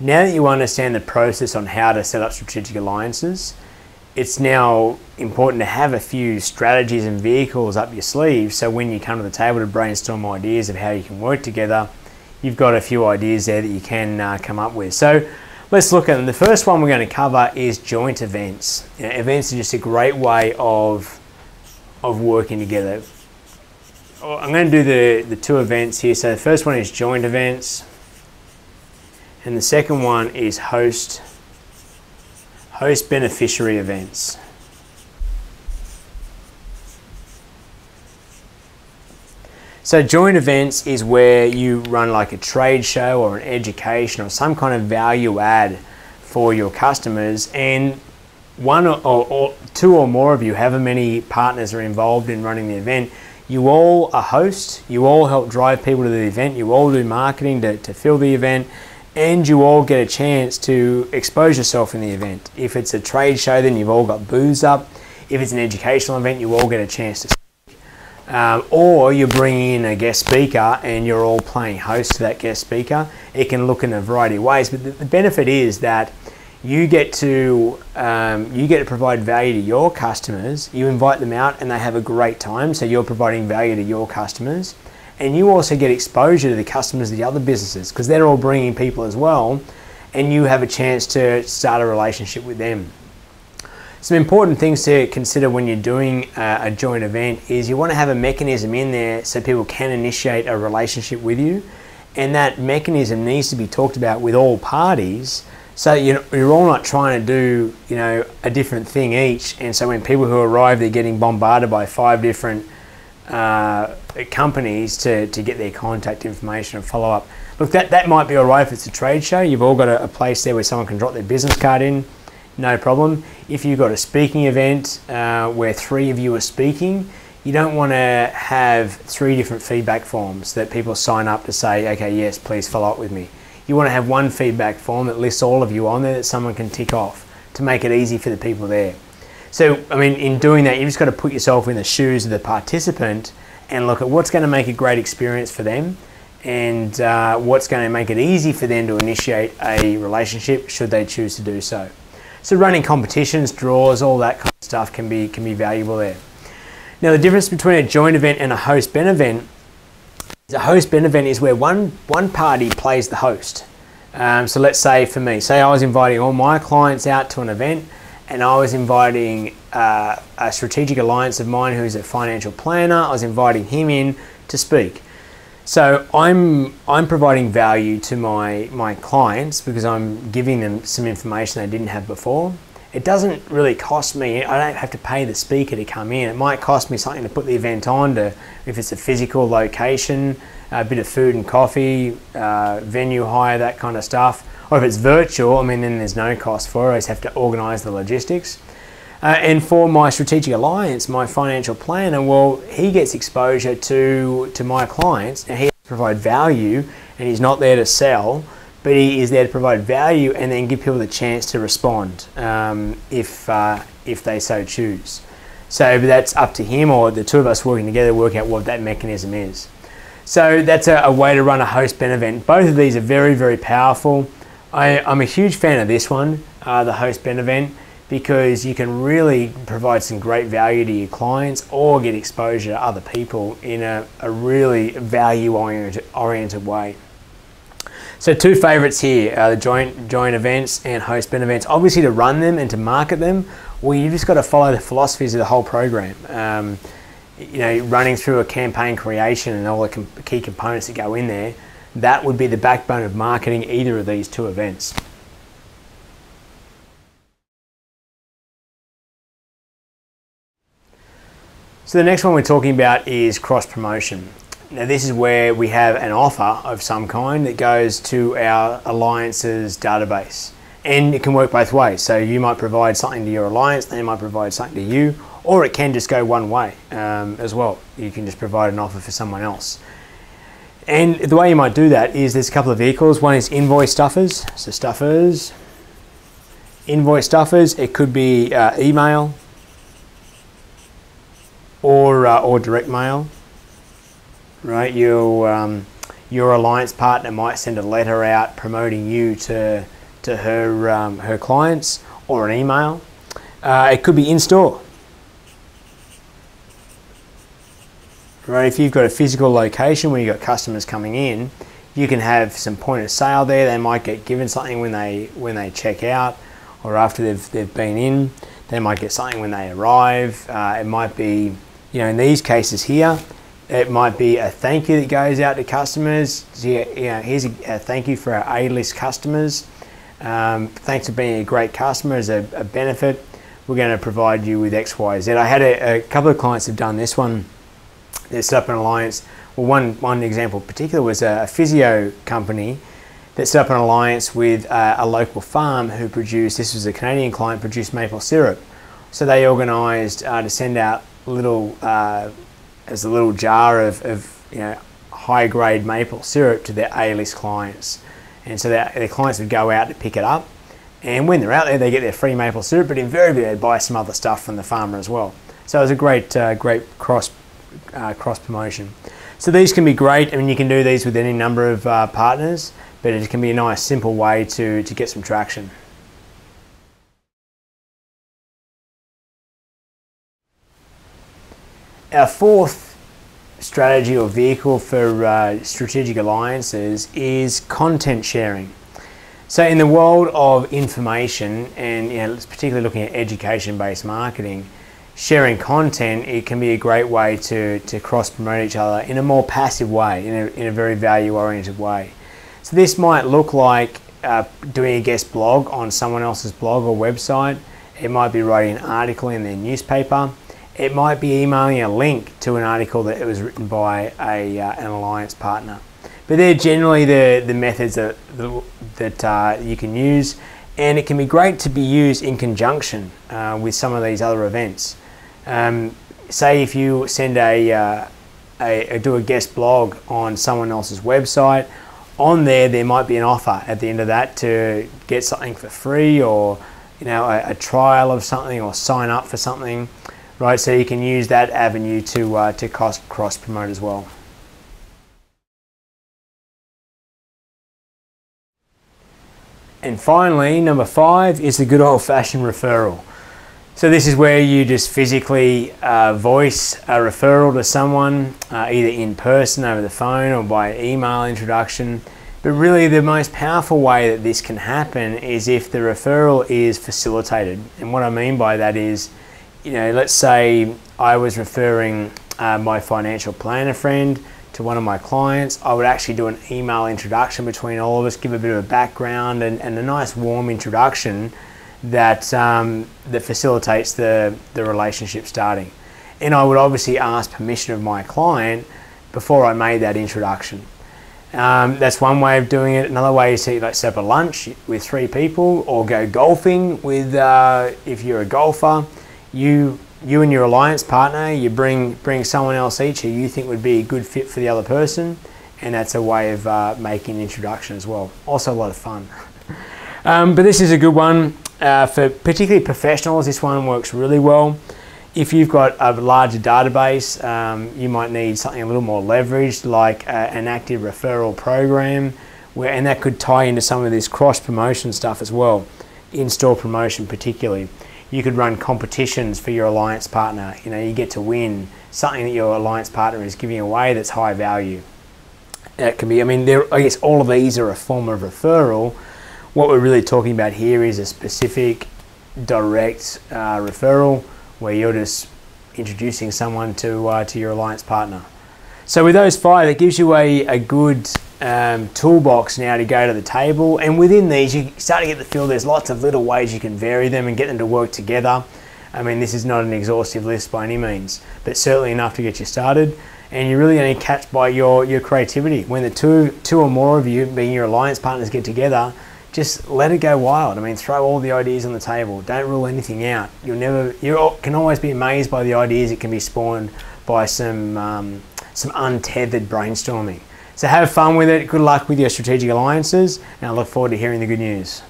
Now that you understand the process on how to set up strategic alliances, it's now important to have a few strategies and vehicles up your sleeve so when you come to the table to brainstorm ideas of how you can work together, you've got a few ideas there that you can uh, come up with. So let's look at them. The first one we're going to cover is joint events. You know, events are just a great way of, of working together. I'm going to do the, the two events here. So the first one is joint events and the second one is host host beneficiary events. So joint events is where you run like a trade show or an education or some kind of value add for your customers. And one or, or, two or more of you, however many partners are involved in running the event, you all are hosts, you all help drive people to the event, you all do marketing to, to fill the event, and you all get a chance to expose yourself in the event. If it's a trade show, then you've all got booths up. If it's an educational event, you all get a chance to speak. Um, or you bring in a guest speaker and you're all playing host to that guest speaker. It can look in a variety of ways, but the, the benefit is that you get to um, you get to provide value to your customers. You invite them out and they have a great time. So you're providing value to your customers and you also get exposure to the customers of the other businesses because they're all bringing people as well and you have a chance to start a relationship with them. Some important things to consider when you're doing uh, a joint event is you want to have a mechanism in there so people can initiate a relationship with you. And that mechanism needs to be talked about with all parties so you're, all not trying to do you know a different thing each. And so when people who arrive they're getting bombarded by five different uh, companies to, to get their contact information and follow up. Look, that, that might be all right if it's a trade show. You've all got a, a place there where someone can drop their business card in, no problem. If you've got a speaking event uh, where three of you are speaking, you don't want to have three different feedback forms that people sign up to say, okay, yes, please follow up with me. You want to have one feedback form that lists all of you on there that someone can tick off to make it easy for the people there. So, I mean, in doing that, you've just got to put yourself in the shoes of the participant and look at what's going to make a great experience for them and uh, what's going to make it easy for them to initiate a relationship should they choose to do so. So running competitions, draws, all that kind of stuff can be, can be valuable there. Now the difference between a joint event and a host ben event a host ben event is where one, one party plays the host. Um, so let's say for me, say I was inviting all my clients out to an event and I was inviting uh, a strategic alliance of mine who's a financial planner. I was inviting him in to speak. So I'm I'm providing value to my my clients because I'm giving them some information they didn't have before. It doesn't really cost me. I don't have to pay the speaker to come in. It might cost me something to put the event on. To if it's a physical location, a bit of food and coffee, uh, venue hire, that kind of stuff or if it's virtual, I mean, then there's no cost for it. I just have to organise the logistics. Uh, and for my strategic alliance, my financial planner, well, he gets exposure to to my clients, and he has to provide value, and he's not there to sell, but he is there to provide value and then give people the chance to respond um, if uh, if they so choose. So that's up to him or the two of us working together to work out what that mechanism is. So that's a, a way to run a host ben event. Both of these are very very powerful. I, am a huge fan of this one, uh, the host Ben event, because you can really provide some great value to your clients or get exposure to other people in a, a really value oriented, way. So two favourites here are the joint joint events and host Ben events. Obviously, to run them and to market them, well, you just got to follow the philosophies of the whole program. Um, you know, running through a campaign creation and all the key components that go in there that would be the backbone of marketing either of these two events. So the next one we're talking about is cross promotion. Now this is where we have an offer of some kind that goes to our alliances database. And it can work both ways. So you might provide something to your alliance, they might provide something to you, or it can just go one way um, as well. You can just provide an offer for someone else. And the way you might do that is there's a couple of vehicles. One is invoice stuffers. So stuffers, invoice stuffers. It could be uh, email or uh, or direct mail. Right, you'll um, your alliance partner might send a letter out promoting you to to her um, her clients or an email. Uh, it could be in store. Right, if you've got a physical location where you've got customers coming in, you can have some point of sale there. They might get given something when they when they check out, or after they've they've been in. They might get something when they arrive. Uh, it might be, you know, in these cases here, it might be a thank you that goes out to customers. So, you know, here's a, a, thank you for our A-list customers. Um, thanks for being a great customer as a, a, benefit. We're going to provide you with X, Y, Z. I had a, a couple of clients have done this one. They set up an alliance. Well, one one example in particular was a, physio company that set up an alliance with uh, a local farm who produced. This was a Canadian client produced maple syrup. So they organised uh, to send out little uh, as a little jar of, of you know high grade maple syrup to their A-list clients, and so their, their clients would go out to pick it up, and when they're out there, they get their free maple syrup, but invariably they buy some other stuff from the farmer as well. So it was a great uh, great cross uh, cross promotion. So these can be great. I mean, you can do these with any number of uh, partners, but it can be a nice, simple way to, to get some traction. Our fourth strategy or vehicle for uh, strategic alliances is content sharing. So in the world of information and you know, particularly looking at education-based marketing, sharing content, it can be a great way to, to cross promote each other in a more passive way, in a, in a very value oriented way. So this might look like uh, doing a guest blog on someone else's blog or website. It might be writing an article in their newspaper. It might be emailing a link to an article that was written by a, uh, an alliance partner. But they're generally the, the methods that, that uh, you can use and it can be great to be used in conjunction uh, with some of these other events. Um, say if you send a, uh, a, a, do a guest blog on someone else's website, on there there might be an offer at the end of that to get something for free or you know a, a trial of something or sign up for something, right? So you can use that avenue to uh, to cross cross promote as well. And finally, number five is the good old fashioned referral. So this is where you just physically uh, voice a referral to someone, uh, either in person over the phone or by email introduction. But really the most powerful way that this can happen is if the referral is facilitated. And what I mean by that is, you know, let's say I was referring uh, my financial planner friend to one of my clients. I would actually do an email introduction between all of us, give a bit of a background and, and a nice warm introduction that um, that facilitates the the relationship starting. And I would obviously ask permission of my client before I made that introduction. Um, that's one way of doing it. Another way is to like set up a lunch with three people, or go golfing with uh, if you're a golfer. You you and your alliance partner, you bring bring someone else each who you think would be a good fit for the other person, and that's a way of uh, making an introduction as well. Also a lot of fun. um, but this is a good one. Uh, for particularly professionals, this one works really well. If you've got a larger database, um, you might need something a little more leveraged, like uh, an active referral program, where and that could tie into some of this cross promotion stuff as well, in-store promotion particularly. You could run competitions for your alliance partner. You know, you get to win something that your alliance partner is giving away that's high value. It can be. I mean, I guess all of these are a form of referral what we're really talking about here is a specific direct uh, referral where you're just introducing someone to, uh, to your alliance partner. So with those five, it gives you a, a good um, toolbox now to go to the table. And within these, you start to get the feel there's lots of little ways you can vary them and get them to work together. I mean, this is not an exhaustive list by any means, but certainly enough to get you started. And you're really only catch by your, your creativity. When the two, two or more of you, being your alliance partners, get together, just let it go wild. I mean, throw all the ideas on the table. Don't rule anything out. You'll never, you can always be amazed by the ideas that can be spawned by some um, some untethered brainstorming. So have fun with it. Good luck with your strategic alliances, and I look forward to hearing the good news.